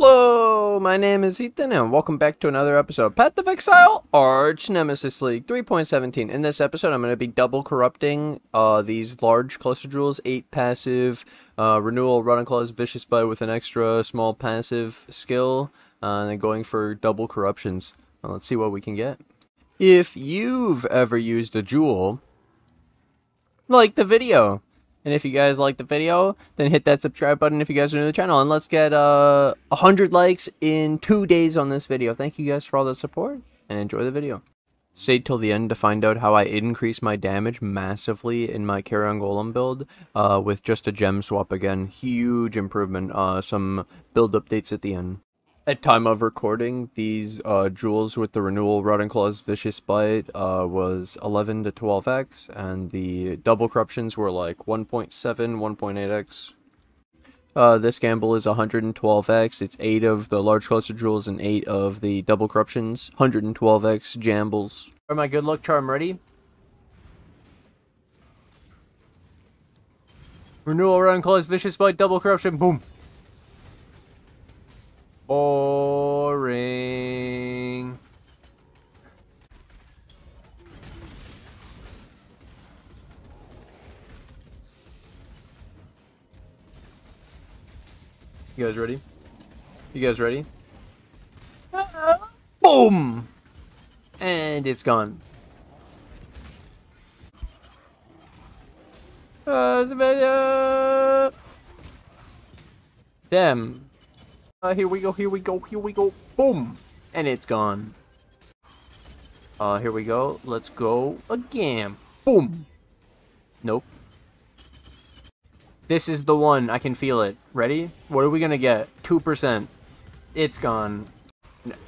Hello, my name is Ethan, and welcome back to another episode of Path of Exile Archnemesis League 3.17. In this episode, I'm going to be double corrupting uh, these large cluster jewels, 8 passive, uh, renewal, Rotting Claws, vicious bite with an extra small passive skill, uh, and then going for double corruptions. Uh, let's see what we can get. If you've ever used a jewel, like the video. And if you guys like the video, then hit that subscribe button if you guys are new to the channel. And let's get uh, 100 likes in two days on this video. Thank you guys for all the support, and enjoy the video. Stay till the end to find out how I increase my damage massively in my Carrion Golem build uh, with just a gem swap again. Huge improvement. Uh, some build updates at the end. At time of recording, these uh, jewels with the renewal Rotting Claws Vicious Bite uh, was 11 to 12x, and the double corruptions were like 1.7, 1.8x. Uh, this gamble is 112x. It's 8 of the large cluster jewels and 8 of the double corruptions. 112x jambles. Are my good luck charm ready? Renewal Rotting Claws Vicious Bite double corruption. Boom. Boring. You guys ready? You guys ready? Boom! And it's gone. Uh, Damn. Uh, here we go, here we go, here we go. Boom! And it's gone. Uh, here we go. Let's go again. Boom! Nope. This is the one. I can feel it. Ready? What are we gonna get? 2%. It's gone.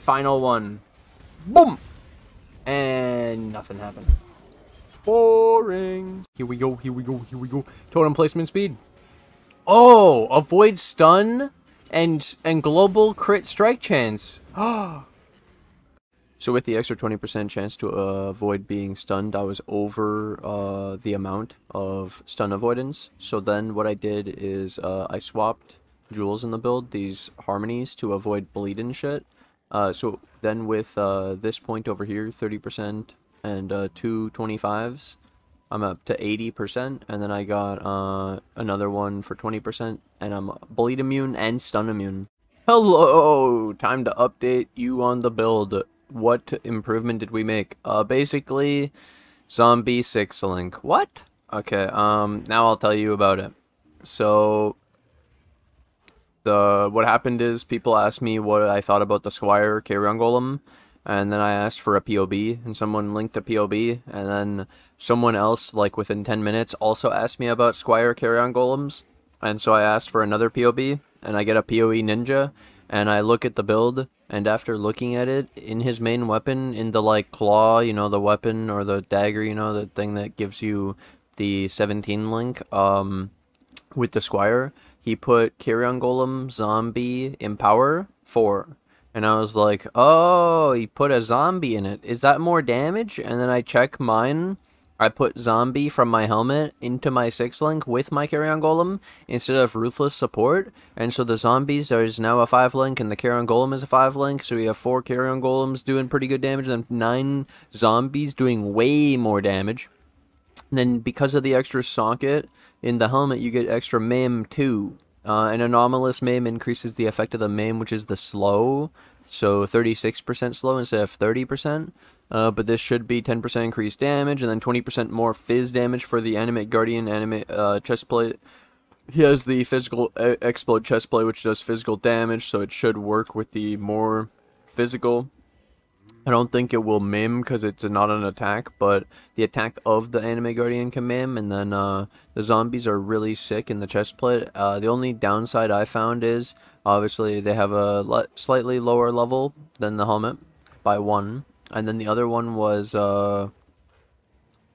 Final one. Boom! And nothing happened. Boring. Here we go, here we go, here we go. Totem placement speed. Oh! Avoid stun? And and global crit strike chance. so with the extra 20% chance to uh, avoid being stunned, I was over uh, the amount of stun avoidance. So then what I did is uh, I swapped jewels in the build, these harmonies, to avoid bleed and shit. Uh, so then with uh, this point over here, 30% and uh, two 25s, I'm up to 80%, and then I got uh, another one for 20%, and I'm bleed immune and stun immune. Hello! Time to update you on the build. What improvement did we make? Uh, basically, zombie 6 link. What? Okay, um, now I'll tell you about it. So, the what happened is people asked me what I thought about the Squire Carrion Golem, and then I asked for a POB, and someone linked a POB, and then someone else, like within 10 minutes, also asked me about Squire Carrion Golems, and so I asked for another POB, and I get a PoE Ninja, and I look at the build, and after looking at it, in his main weapon, in the, like, claw, you know, the weapon, or the dagger, you know, the thing that gives you the 17 link, um, with the Squire, he put Carrion Golem, Zombie, Empower, 4. And I was like, oh, he put a zombie in it. Is that more damage? And then I check mine. I put zombie from my helmet into my six link with my carrion golem instead of ruthless support. And so the zombies is now a five link and the carrion golem is a five link. So we have four carrion golems doing pretty good damage and nine zombies doing way more damage. And then because of the extra socket in the helmet, you get extra Maim too. Uh, an anomalous Maim increases the effect of the Maim, which is the slow, so 36% slow instead of 30%. Uh, but this should be 10% increased damage, and then 20% more fizz damage for the Animate Guardian Animate uh, Chestplate. He has the Physical Explode Chestplate, which does physical damage, so it should work with the more physical I don't think it will mim because it's not an attack, but the attack of the anime guardian can mim, and then uh, the zombies are really sick in the chest plate. Uh, the only downside I found is obviously they have a slightly lower level than the helmet by one, and then the other one was uh,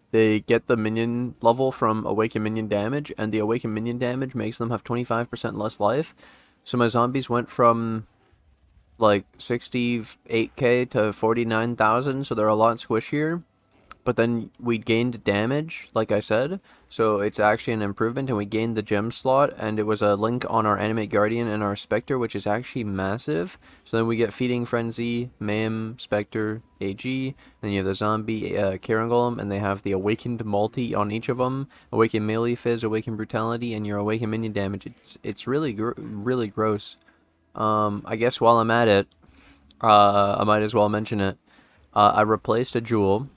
they get the minion level from awaken minion damage, and the awaken minion damage makes them have 25% less life. So my zombies went from like 68k to 49,000, so they're a lot squishier. but then we gained damage, like I said, so it's actually an improvement, and we gained the gem slot, and it was a link on our Animate Guardian and our Spectre, which is actually massive. So then we get Feeding Frenzy, Mayhem, Spectre, AG, then you have the Zombie, uh, Golem, and they have the Awakened Multi on each of them, Awakened Melee Fizz, Awakened Brutality, and your Awakened Minion damage. It's, it's really, gr really gross. Um, I guess while I'm at it, uh, I might as well mention it. Uh, I replaced a jewel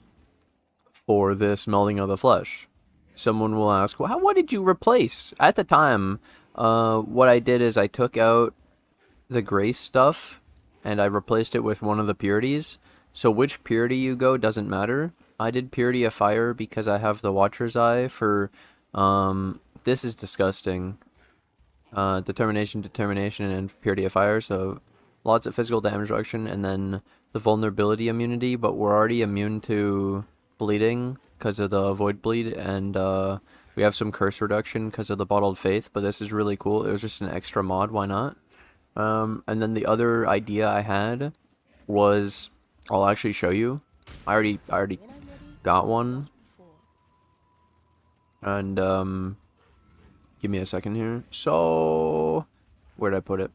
for this melding of the flesh. Someone will ask, well, how, what did you replace? At the time, uh, what I did is I took out the grace stuff and I replaced it with one of the purities. So which purity you go doesn't matter. I did purity of fire because I have the watcher's eye for, um, this is disgusting. Uh, determination, determination, and purity of fire. So lots of physical damage reduction and then the vulnerability immunity, but we're already immune to bleeding because of the void bleed, and uh, we have some curse reduction because of the bottled faith. But this is really cool. It was just an extra mod. Why not? Um, and then the other idea I had was I'll actually show you. I already I already got one. And um give me a second here. So where'd I put it?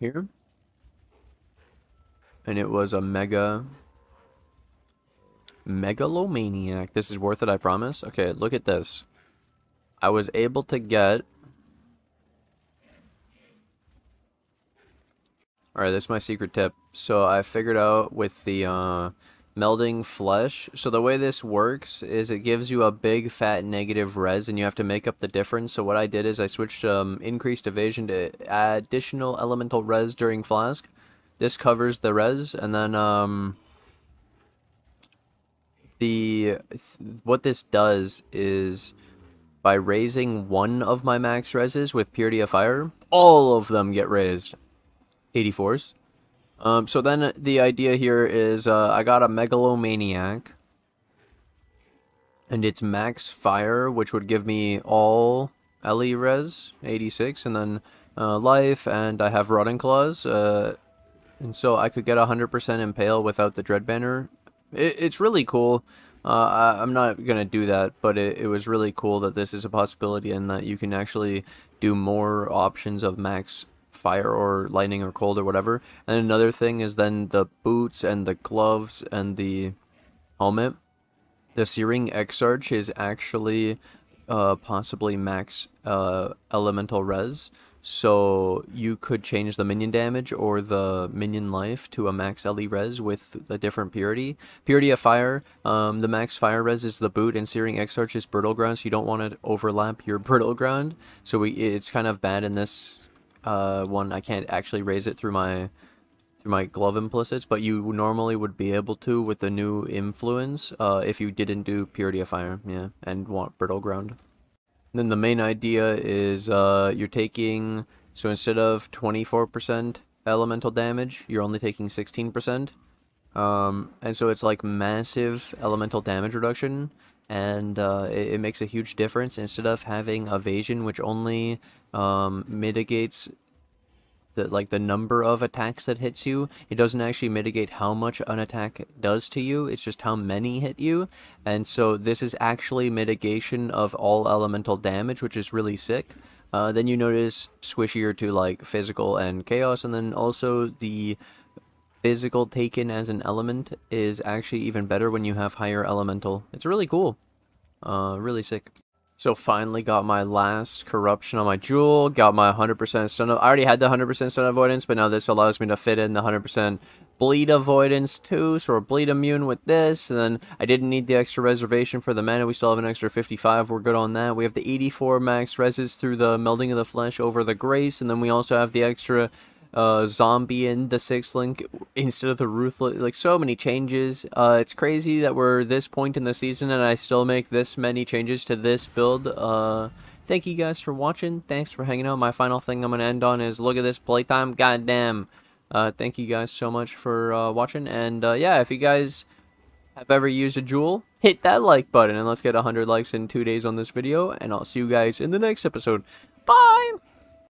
Here. And it was a mega Megalomaniac. This is worth it, I promise. Okay, look at this. I was able to get... Alright, this is my secret tip. So I figured out with the uh, melding flesh. So the way this works is it gives you a big fat negative res and you have to make up the difference. So what I did is I switched um, increased evasion to additional elemental res during flask. This covers the res and then... Um, the what this does is by raising one of my max reses with Purity of Fire, all of them get raised. 84s. Um, so then the idea here is uh, I got a Megalomaniac. And it's max fire, which would give me all ele res, 86, and then uh, life, and I have Rotting Claws. Uh, and so I could get 100% Impale without the Dread Banner it, it's really cool. Uh, I, am not going to do that, but it, it was really cool that this is a possibility and that you can actually do more options of max fire or lightning or cold or whatever. And another thing is then the boots and the gloves and the helmet. The Searing Exarch is actually uh, possibly max uh, elemental res. So you could change the minion damage or the minion life to a max LE res with a different purity. Purity of fire, um, the max fire res is the boot and Searing Exarch is brittle ground, so you don't want to overlap your brittle ground. So we, it's kind of bad in this uh, one. I can't actually raise it through my through my glove implicits, but you normally would be able to with the new influence uh, if you didn't do Purity of Fire, yeah, and want brittle ground. Then the main idea is uh, you're taking, so instead of 24% elemental damage, you're only taking 16%. Um, and so it's like massive elemental damage reduction, and uh, it, it, makes a huge difference. Instead of having evasion, which only um, mitigates the like the number of attacks that hits you. It doesn't actually mitigate how much an attack does to you. It's just how many hit you. And so this is actually mitigation of all elemental damage, which is really sick. Uh, then you notice squishier to like physical and chaos, and then also the physical taken as an element is actually even better when you have higher elemental. It's really cool. Uh, really sick. So finally got my last corruption on my jewel, got my 100% stun. I already had the 100% stun avoidance, but now this allows me to fit in the 100% bleed avoidance too, so we're bleed immune with this. And then I didn't need the extra reservation for the mana. We still have an extra 55. We're good on that. We have the 84 max reses through the melding of the flesh over the grace, and then we also have the extra uh, zombie in the six link instead of the ruthless. Like so many changes. Uh, it's crazy that we're this point in the season and I still make this many changes to this build. Uh, thank you guys for watching. Thanks for hanging out. My final thing I'm gonna end on is look at this playtime. Goddamn. Uh, thank you guys so much for uh, watching. And uh, yeah, if you guys have ever used a jewel, hit that like button and let's get 100 likes in two days on this video. And I'll see you guys in the next episode. Bye!